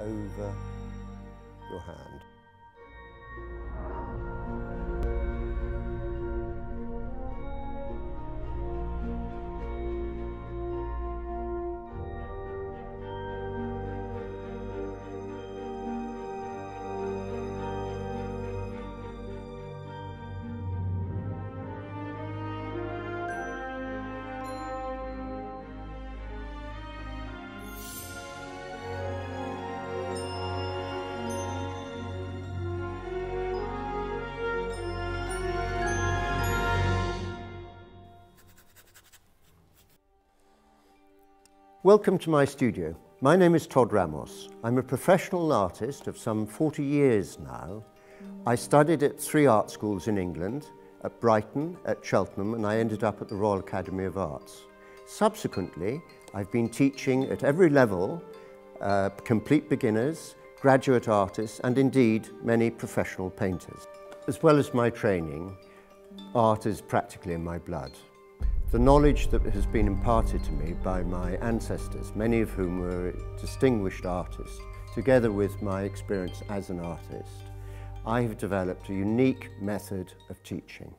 over your hand. Welcome to my studio. My name is Tod Ramos. I'm a professional artist of some 40 years now. I studied at three art schools in England, at Brighton, at Cheltenham, and I ended up at the Royal Academy of Arts. Subsequently, I've been teaching at every level, uh, complete beginners, graduate artists, and indeed many professional painters. As well as my training, art is practically in my blood. The knowledge that has been imparted to me by my ancestors, many of whom were distinguished artists, together with my experience as an artist, I have developed a unique method of teaching.